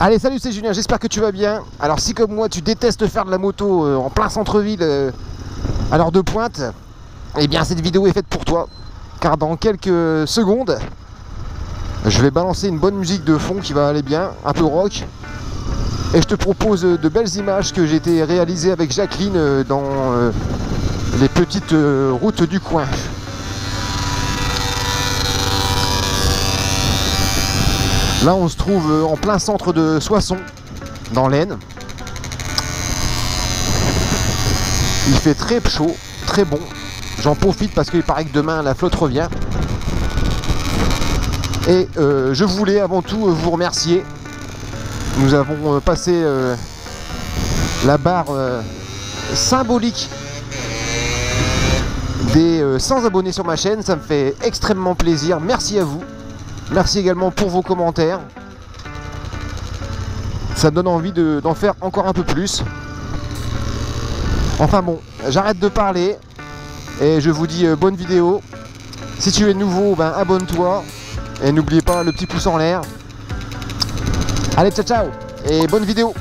Allez, salut, c'est Julien, j'espère que tu vas bien. Alors, si comme moi, tu détestes faire de la moto euh, en plein centre-ville à l'heure de pointe, eh bien, cette vidéo est faite pour toi. Car dans quelques secondes, je vais balancer une bonne musique de fond qui va aller bien, un peu rock. Et je te propose de belles images que j'ai été réalisées avec Jacqueline euh, dans euh, les petites routes du coin. Là, on se trouve euh, en plein centre de Soissons, dans l'Aisne. Il fait très chaud, très bon. J'en profite parce qu'il paraît que demain la flotte revient. Et euh, je voulais avant tout euh, vous remercier. Nous avons passé la barre symbolique des euh, 100 abonnés sur ma chaîne. Ça me fait extrêmement plaisir. Merci à vous. Merci également pour vos commentaires. Ça me donne envie de- d'en faire encore un peu plus. Enfin bon, j'arrête de parler et je vous dis euh, bonne vidéo. Si tu es nouveau, ben abonne-toi et n'oubliez pas le petit pouce en l'air. Allez, ciao ciao et bonne vidéo